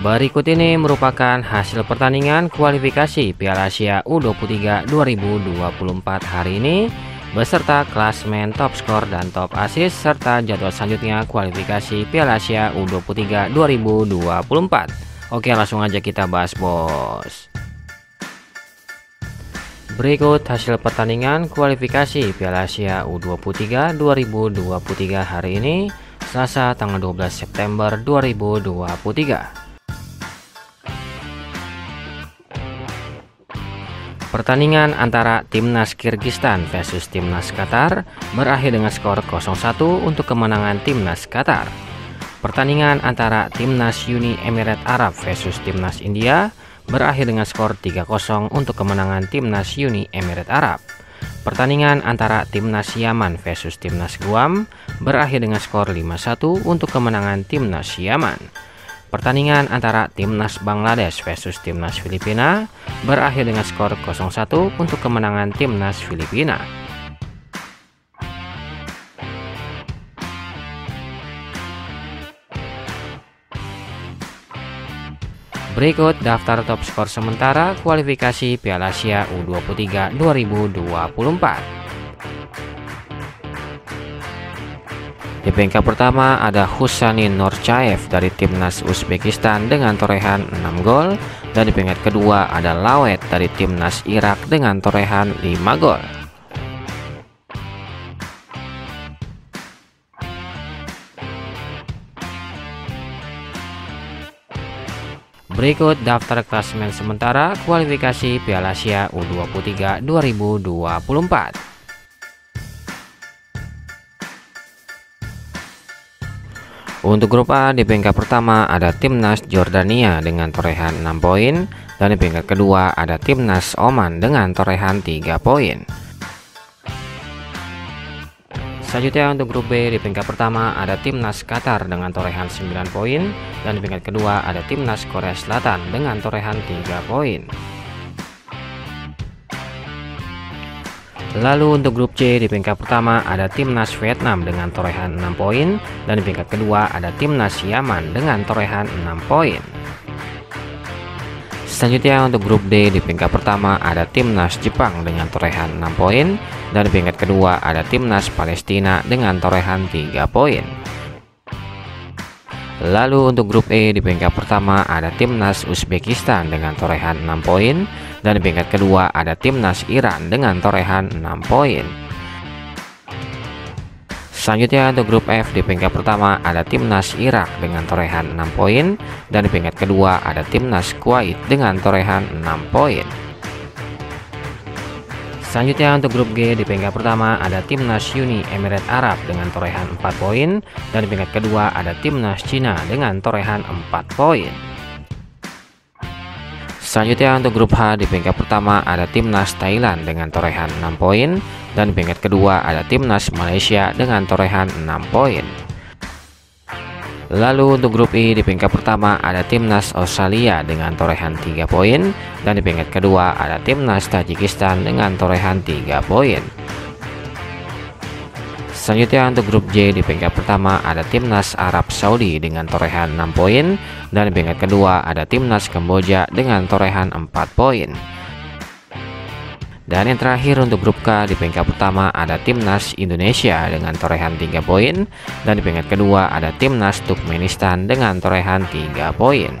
Berikut ini merupakan hasil pertandingan kualifikasi Piala Asia U23 2024 hari ini beserta klasmen top skor dan top assist serta jadwal selanjutnya kualifikasi Piala Asia U23 2024. Oke, langsung aja kita bahas, Bos. Berikut hasil pertandingan kualifikasi Piala Asia U23 2023 hari ini, Selasa tanggal 12 September 2023. Pertandingan antara Timnas Kyrgyzstan versus Timnas Qatar berakhir dengan skor 0-1 untuk kemenangan Timnas Qatar. Pertandingan antara Timnas Uni Emirat Arab versus Timnas India berakhir dengan skor 3-0 untuk kemenangan Timnas Uni Emirat Arab. Pertandingan antara Timnas Yaman versus Timnas Guam berakhir dengan skor 5-1 untuk kemenangan Timnas Yaman. Pertandingan antara Timnas Bangladesh versus Timnas Filipina berakhir dengan skor 0-1 untuk kemenangan Timnas Filipina. Berikut daftar top skor sementara kualifikasi Piala Asia U23 2024. Di peringkat pertama ada Husanin Norchaev dari timnas Uzbekistan dengan torehan 6 gol dan di peringkat kedua ada Lawet dari timnas Irak dengan torehan 5 gol. Berikut daftar klasemen sementara kualifikasi Piala Asia U23 2024. Untuk grup A di peringkat pertama ada Timnas Jordania dengan torehan 6 poin dan di peringkat kedua ada Timnas Oman dengan torehan 3 poin. Selanjutnya untuk grup B di peringkat pertama ada Timnas Qatar dengan torehan 9 poin dan di peringkat kedua ada Timnas Korea Selatan dengan torehan 3 poin. Lalu untuk grup C di peringkat pertama ada Timnas Vietnam dengan torehan 6 poin dan di peringkat kedua ada Timnas Yaman dengan torehan 6 poin. Selanjutnya untuk grup D di peringkat pertama ada Timnas Jepang dengan torehan 6 poin dan di peringkat kedua ada Timnas Palestina dengan torehan 3 poin. Lalu untuk grup E di peringkat pertama ada Timnas Uzbekistan dengan torehan 6 poin dan di peringkat kedua ada Timnas Iran dengan torehan 6 poin. Selanjutnya untuk grup F di peringkat pertama ada Timnas Irak dengan torehan 6 poin dan di peringkat kedua ada Timnas Kuwait dengan torehan 6 poin. Selanjutnya untuk grup G di peringkat pertama ada Timnas Uni Emirat Arab dengan torehan 4 poin dan di peringkat kedua ada Timnas Cina dengan torehan 4 poin. Selanjutnya untuk grup H di peringkat pertama ada Timnas Thailand dengan torehan 6 poin dan di peringkat kedua ada Timnas Malaysia dengan torehan 6 poin. Lalu untuk grup I di peringkat pertama ada Timnas Australia dengan torehan 3 poin dan di peringkat kedua ada Timnas Tajikistan dengan torehan 3 poin. Selanjutnya untuk grup J di peringkat pertama ada Timnas Arab Saudi dengan torehan 6 poin dan di peringkat kedua ada Timnas Kamboja dengan torehan 4 poin. Dan yang terakhir untuk grup K di peringkat pertama ada Timnas Indonesia dengan torehan 3 poin dan di peringkat kedua ada Timnas Turkmenistan dengan torehan 3 poin.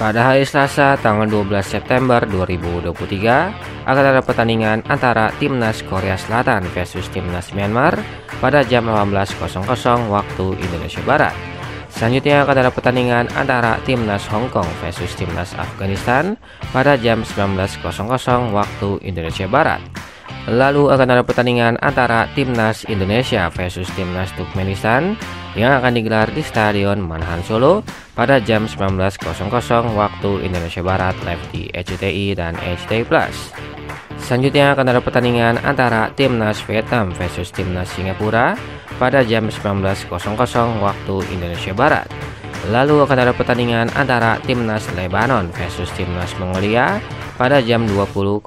Pada hari Selasa tanggal 12 September 2023 akan ada pertandingan antara Timnas Korea Selatan versus Timnas Myanmar pada jam 18.00 waktu Indonesia Barat. Selanjutnya akan ada pertandingan antara Timnas Hong Kong versus Timnas Afghanistan pada jam 19.00 waktu Indonesia Barat. Lalu akan ada pertandingan antara Timnas Indonesia versus Timnas Turkmenistan yang akan digelar di Stadion Manahan Solo pada jam 19.00 waktu Indonesia Barat live di SCTI dan SCTI Plus. Selanjutnya akan ada pertandingan antara Timnas Vietnam versus Timnas Singapura pada jam 19.00 waktu Indonesia Barat. Lalu akan ada pertandingan antara Timnas Lebanon versus Timnas Mongolia pada jam 20.00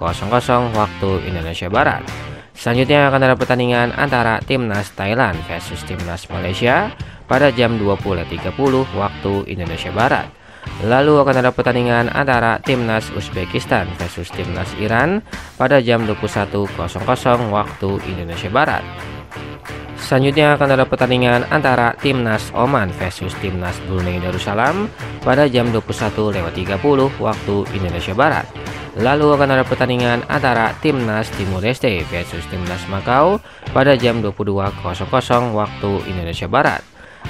waktu Indonesia Barat. Selanjutnya akan ada pertandingan antara Timnas Thailand versus Timnas Malaysia pada jam 20.30 waktu Indonesia Barat. Lalu akan ada pertandingan antara Timnas Uzbekistan versus Timnas Iran pada jam 21.00 waktu Indonesia Barat. Selanjutnya akan ada pertandingan antara Timnas Oman versus Timnas Brunei Darussalam pada jam 21.30 waktu Indonesia Barat. Lalu akan ada pertandingan antara Timnas Timur Leste versus Timnas Makau pada jam 22.00 waktu Indonesia Barat.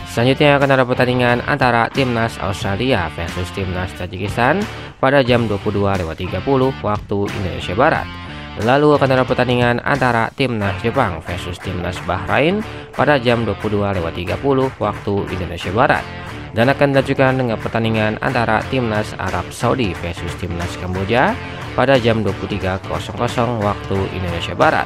Selanjutnya akan ada pertandingan antara Timnas Australia versus Timnas Tajikistan pada jam 22.30 waktu Indonesia Barat. Lalu akan ada pertandingan antara timnas Jepang versus timnas Bahrain pada jam 22.30 waktu Indonesia Barat. Dan akan dilanjutkan dengan pertandingan antara timnas Arab Saudi versus timnas Kamboja pada jam 23.00 waktu Indonesia Barat.